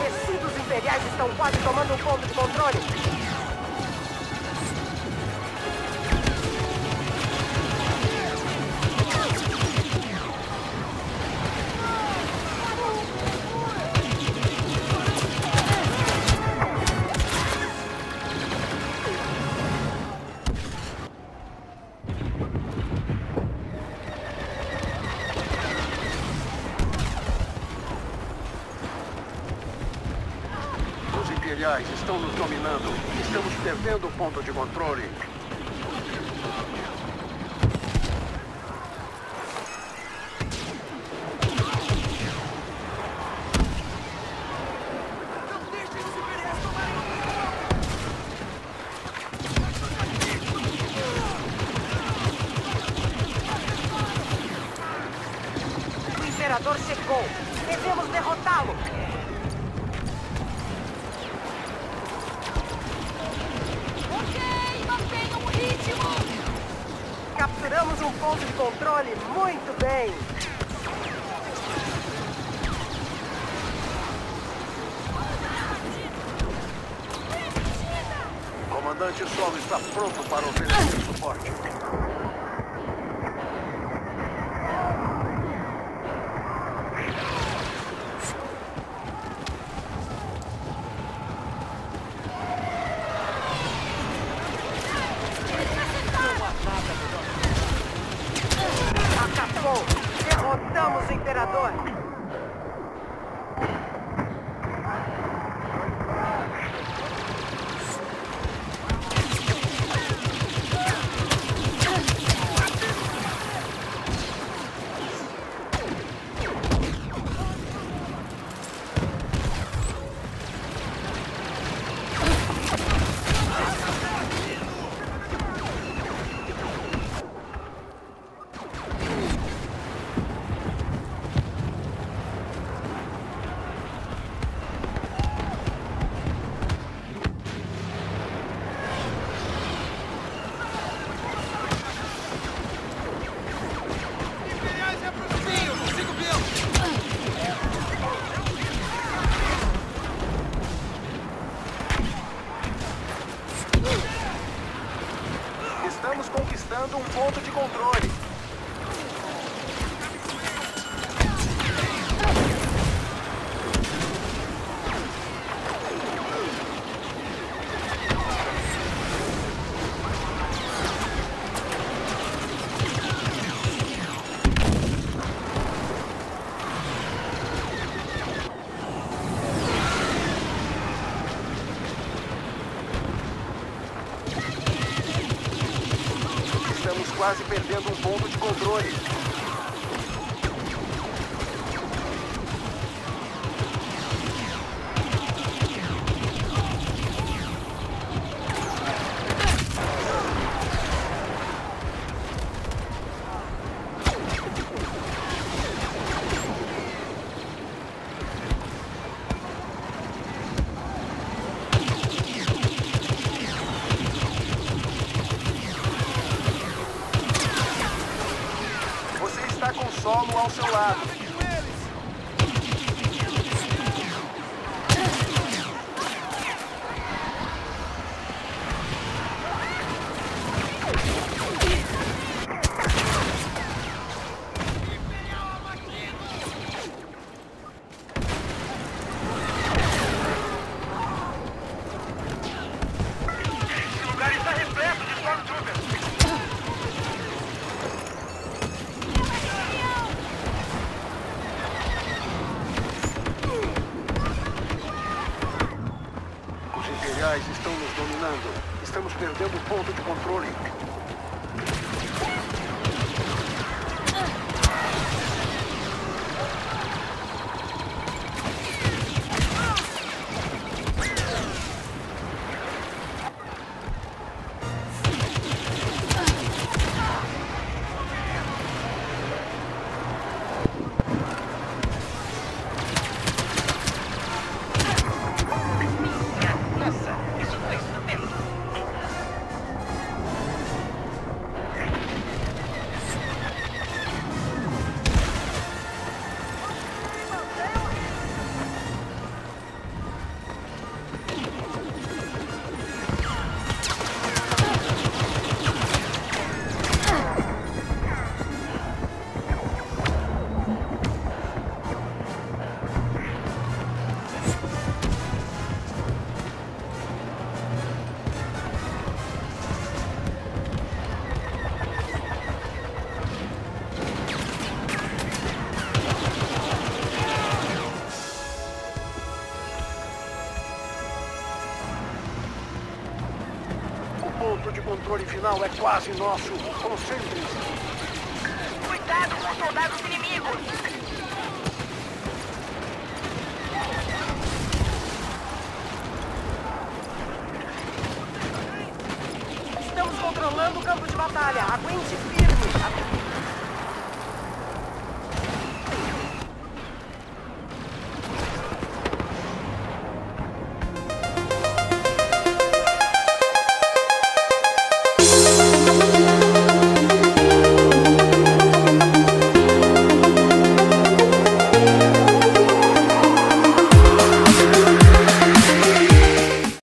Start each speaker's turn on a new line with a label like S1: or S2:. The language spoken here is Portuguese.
S1: Os imperiais estão quase tomando um ponto de controle.
S2: Imperiais estão nos dominando. Estamos perdendo o ponto de controle.
S1: O Imperador chegou. Devemos derrotá-lo. Capturamos um ponto de controle muito bem.
S2: Comandante Solo está pronto para oferecer suporte.
S1: Imperador.
S2: Estamos conquistando um ponto de controle. Quase perdendo um ponto de controle. Ao seu lado. Dominando. Estamos perdendo o ponto de controle. Controle final é quase nosso. Concentre-se.
S3: Cuidado com soldados inimigos!
S1: Estamos controlando o campo de batalha. Aguente.